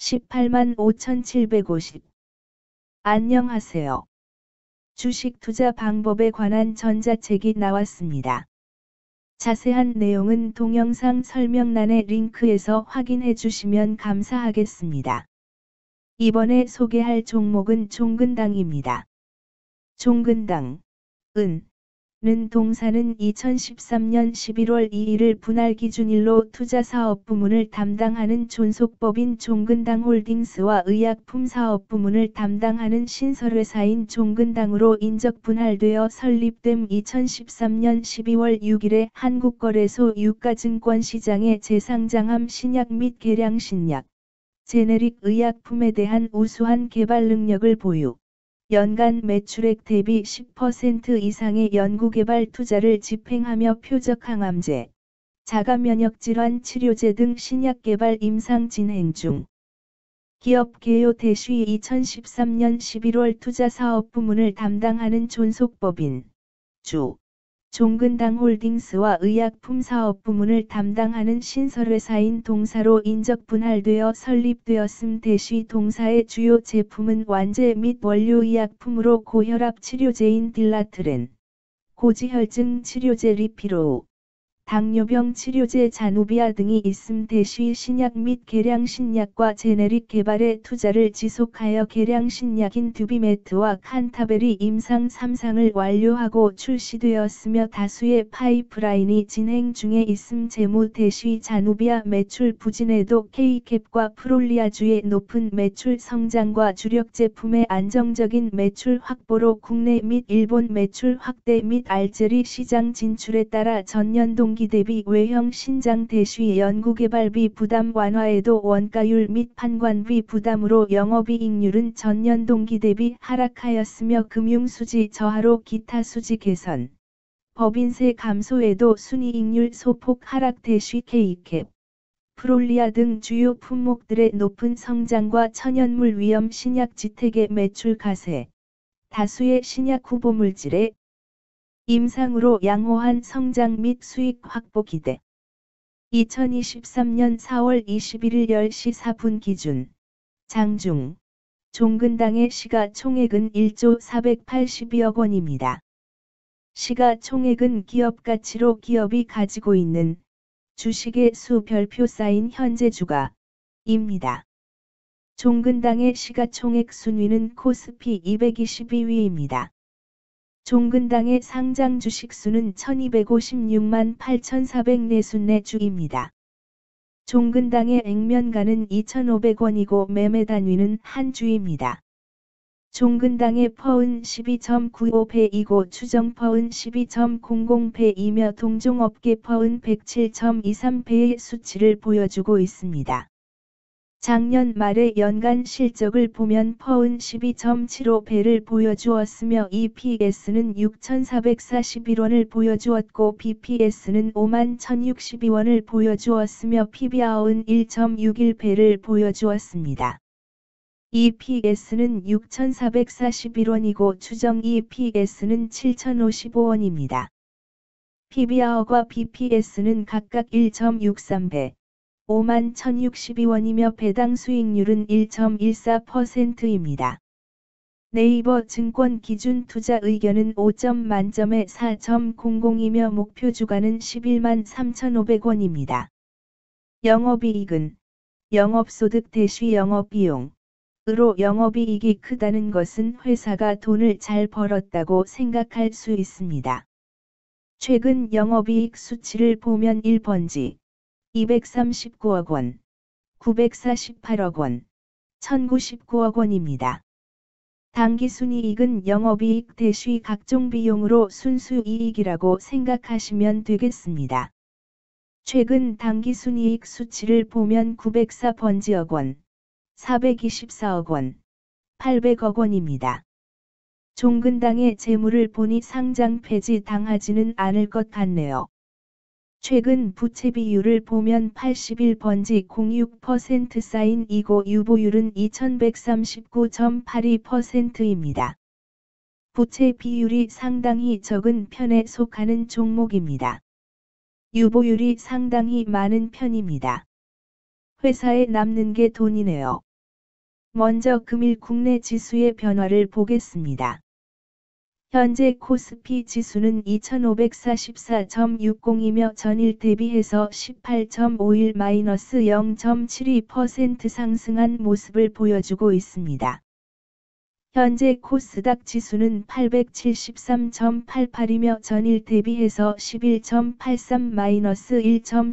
18만 5,750. 안녕하세요. 주식 투자 방법에 관한 전자책이 나왔습니다. 자세한 내용은 동영상 설명란의 링크에서 확인해 주시면 감사하겠습니다. 이번에 소개할 종목은 종근당입니다. 종근당, 은, 는 동사는 2013년 11월 2일을 분할 기준일로 투자사업 부문을 담당하는 존속법인 종근당 홀딩스와 의약품 사업 부문을 담당하는 신설회사인 종근당으로 인적 분할되어 설립됨 2013년 12월 6일에 한국거래소 유가증권 시장에 재상장함 신약 및 개량 신약, 제네릭 의약품에 대한 우수한 개발 능력을 보유. 연간 매출액 대비 10% 이상의 연구개발 투자를 집행하며 표적 항암제, 자가 면역 질환 치료제 등 신약 개발 임상 진행 중. 기업 개요 대시 2013년 11월 투자 사업 부문을 담당하는 존속법인 주 종근당 홀딩스와 의약품 사업 부문을 담당하는 신설회사인 동사로 인적 분할되어 설립되었음 대시 동사의 주요 제품은 완제 및 원료 의약품으로 고혈압 치료제인 딜라트렌, 고지혈증 치료제 리피로우, 당뇨병 치료제 자누비아 등이 있음 대시 신약 및 개량 신약과 제네릭 개발에 투자를 지속하여 개량 신약인 듀비메트와 칸타베리 임상 3상을 완료하고 출시되었으며 다수의 파이프라인이 진행 중에 있음 재무 대시 자누비아 매출 부진에도 K캡과 프롤리아주의 높은 매출 성장과 주력 제품의 안정적인 매출 확보로 국내 및 일본 매출 확대 및 알제리 시장 진출에 따라 전년 동기 분기 대비 외형 신장 대시 연구개발비 부담 완화에도 원가율 및 판관비 부담으로 영업이익률은 전년 동기 대비 하락하였으며 금융수지 저하로 기타 수지 개선, 법인세 감소에도 순이익률 소폭 하락 대시 K캡, 프롤리아 등 주요 품목들의 높은 성장과 천연물 위험 신약 지택의 매출 가세, 다수의 신약 후보 물질의 임상으로 양호한 성장 및 수익 확보 기대. 2023년 4월 21일 10시 4분 기준 장중 종근당의 시가총액은 1조 482억 원입니다. 시가총액은 기업 가치로 기업이 가지고 있는 주식의 수 별표 쌓인 현재 주가입니다. 종근당의 시가총액 순위는 코스피 222위입니다. 종근당의 상장 주식수는 1256만 8404 주입니다. 종근당의 액면가는 2,500원이고 매매 단위는 한 주입니다. 종근당의 퍼은 12.95배이고 추정 퍼은 12.00배이며 동종업계 퍼은 107.23배의 수치를 보여주고 있습니다. 작년 말의 연간 실적을 보면 퍼은 12.75배를 보여주었으며 EPS는 6,441원을 보여주었고 BPS는 5만 1,062원을 보여주었으며 PBR은 1.61배를 보여주었습니다. EPS는 6,441원이고 추정 EPS는 7,055원입니다. PBR과 BPS는 각각 1.63배, 5만 1062원이며 배당 수익률은 1.14%입니다. 네이버 증권 기준 투자 의견은 5점 만점에 4.00이며 목표 주가는 11만 3,500원입니다. 영업이익은 영업소득 대시 영업비용 으로 영업이익이 크다는 것은 회사가 돈을 잘 벌었다고 생각할 수 있습니다. 최근 영업이익 수치를 보면 1번지 239억 원, 948억 원, 1099억 원입니다. 당기순이익은 영업이익 대시 각종 비용으로 순수이익이라고 생각하시면 되겠습니다. 최근 당기순이익 수치를 보면 904번지억 원, 424억 원, 800억 원입니다. 종근당의 재물을 보니 상장 폐지 당하지는 않을 것 같네요. 최근 부채 비율을 보면 81번지 06% 쌓인 이고 유보율은 2139.82%입니다. 부채 비율이 상당히 적은 편에 속하는 종목입니다. 유보율이 상당히 많은 편입니다. 회사에 남는 게 돈이네요. 먼저 금일 국내 지수의 변화를 보겠습니다. 현재 코스피 지수는 2544.60이며 전일 대비해서 18.51-0.72% 상승한 모습을 보여주고 있습니다. 현재 코스닥 지수는 873.88이며 전일 대비해서 11.83-1.